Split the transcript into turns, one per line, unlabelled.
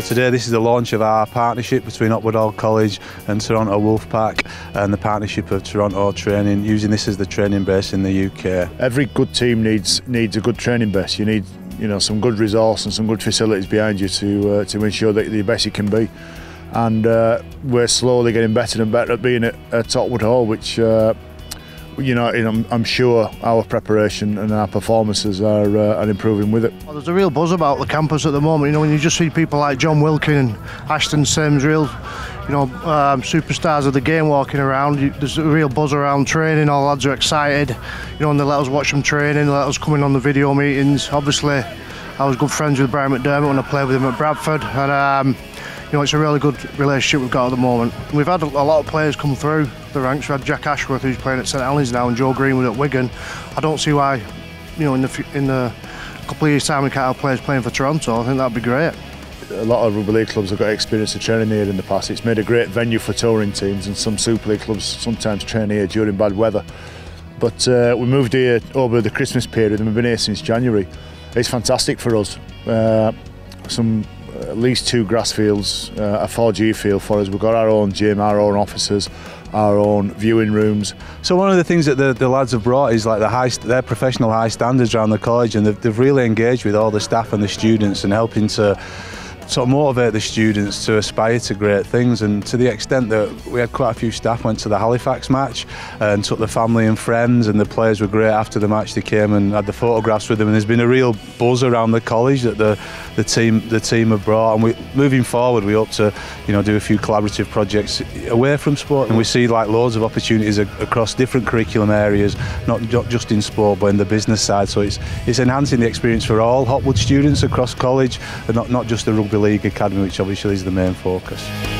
today this is the launch of our partnership between Hopwood Hall College and Toronto Wolfpack and the partnership of Toronto Training using this as the training base in the UK.
Every good team needs needs a good training base. You need you know some good resource and some good facilities behind you to uh, to ensure that you're best you can be. And uh, we're slowly getting better and better at being at, at Hall, which uh, you know, I'm, I'm, sure our preparation and our performances are, uh, are improving with it.
Well, there's a real buzz about the campus at the moment. You know, when you just see people like Jon Wilkin and Ashton Sims, real, you know, um, superstars of the game walking around. You, there's a real buzz around training. All lads are excited. You know, and they let us watch them training, they let us come in on the video meetings. Obviously, I was good friends with Brian McDermott when I played with him at Bradford, and. Um, know, it's a really good relationship we've got at the moment. We've had a, lot of players come through the ranks. We had Jack Ashworth, who's playing at St Helens now, and Joe Greenwood at Wigan. I don't see why, you know, in the in the couple of years' time we can't have players playing for Toronto. I think that'd be great.
A lot of rugby league clubs have got experience of training here in the past. It's made a great venue for touring teams, and some Super League clubs sometimes train here during bad weather. But uh, we moved here over the Christmas period, and we've been here since January. It's fantastic for us. Uh, some Uh, at least two grass fields, uh, a 4G field for us. We've got our own gym, our own offices, our own viewing rooms.
So one of the things that the, the lads have brought is like the high, their professional high standards around the college and they've, they've really engaged with all the staff and the students and helping to sort of motivate the students to aspire to great things and to the extent that we had quite a few staff went to the Halifax match uh, and took the family and friends and the players were great after the match they came and had the photographs with them and there's been a real buzz around the college that the the team the team have brought and we moving forward we hope to you know do a few collaborative projects away from sport and we see like loads of opportunities across different curriculum areas not just in sport but in the business side so it's it's enhancing the experience for all Hopwood students across college and not, not just the rugby League Academy, which obviously is the main focus.